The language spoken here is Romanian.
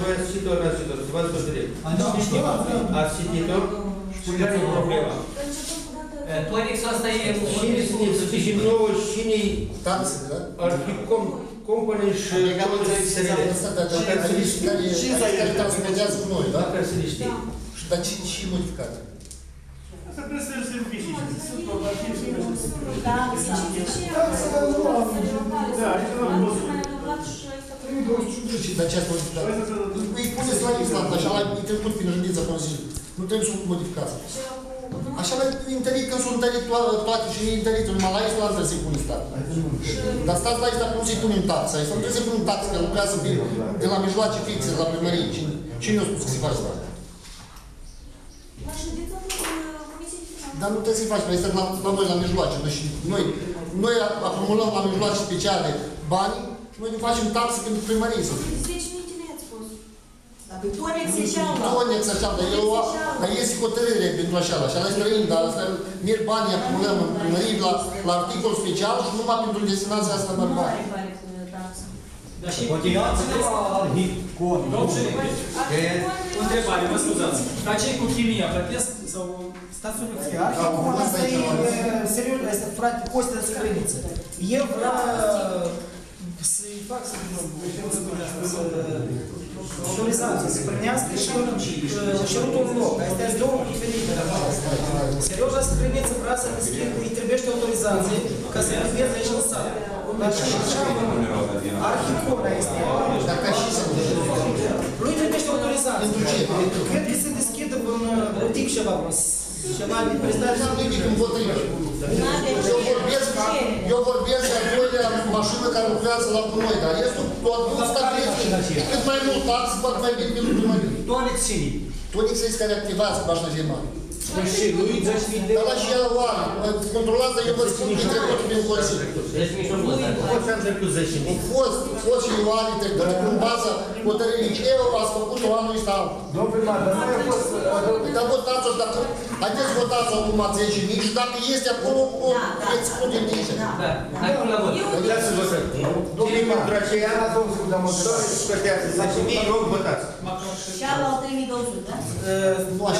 voi ați citit-o, n-ați citit-o, să v-ați direct. Nu știu, Ați citit-o și care e problema? Tonixul ăsta e Cine sunt și nouă, cine Taxe, da? ar fi com, companie și Legat de SRL? asta, dar aici care care transportează cu noi, da? Dacă să le știi. Și dar ce și modificat? Asta trebuie să se înfișe. Da, Și de aceea modificat. Îi puneți la instant, așa, la îi trecut prin rândița Consiliului. Nu trebuie să modificați. Așa la întărit, când sunt întărit to- toate și e întărit, numai la Island trebuie să-i pune stat. Dar stați la Island nu să-i punem taxa. Island trebuie să-i punem taxa, că lucrează de, de la mijloace fixe, la primărie. Cine, cine a spus că se face asta? Dar nu trebuie să-i faci, că este la, la noi la mijloace. Deci noi, noi acumulăm la mijloace speciale bani, noi ne facem taxe pentru primărie. Să Dar pe Tonex e și ala. Tonex așa, dar eu, dar este hotărâre pentru așa, așa la străini, dar asta, merg banii acumulăm în primărie la, la articol special și numai pentru destinația asta normală. Dar și continuați la Arhicon. Domnule, o întrebare, mă scuzați. Dar ce cu chimia? Plătesc sau... Stați un pic. Arhicon asta e, serios, este frate Costea de Scrăniță. El vrea să-i fac să să autorizație, să primească și cerut un loc. Astea sunt două diferite. Serios, la Scrăniță vrea să deschid, îi trebuiește autorizație ca să vezi aici în sală. Dar și așa, Arhicon este. Dar ca și să Lui trebuiește autorizație. Pentru ce? Cred că se deschidă un butic ceva, un ceva de prestare. Nu am nimic împotrivă. Eu vorbesc, eu vorbesc de al doilea mașină care lucrează la cu noi, dar restul tot nu stabilește. Cât mai mult tax, fac mai bine pentru primărie. Tonex cine? Tonic este care activează mașina germană. Și lui, dar și de... Dar la și el oare, controlează, eu vă spun că trecut prin Consiliu. Deci nici nu poți să am trecut 10 Au mii. fost, fost și oare trecut în baza hotărârii CEU, ați făcut-o anul ăsta altul. Domnul primar, dar nu a fost... Dar votați-o, dacă, haideți votați acum 10 mii și dacă este acolo, o excludem din ce. Da. Hai până la vot. Domnul secundă, mă să scotează 10 mii, rog, votați. Și ala 3200, da? Nu așa.